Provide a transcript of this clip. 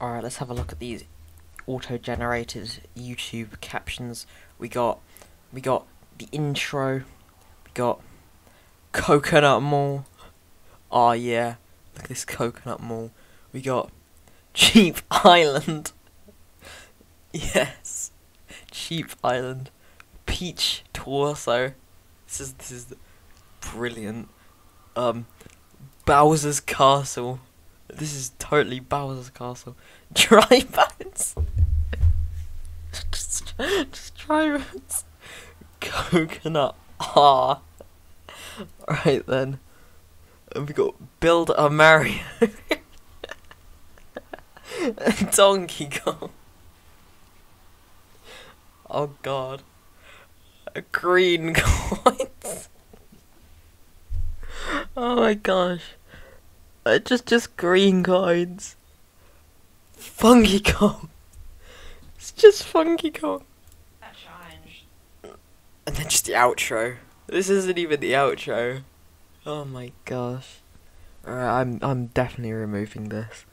Alright, let's have a look at these auto-generated YouTube captions. We got, we got the intro. We got coconut mall. Oh yeah, look at this coconut mall. We got cheap island. yes, cheap island. Peach torso. This is this is brilliant. Um, Bowser's castle. This is totally Bowser's castle. Dry bones. just, just dry bones. Coconut. Ah. Right then. And we got Build a Mario. Donkey Kong. Oh god. A green coins. oh my gosh. Uh, just just green coins. Funky Kong. It's just Funky Kong. And then just the outro. This isn't even the outro. Oh my gosh. Alright, I'm I'm definitely removing this.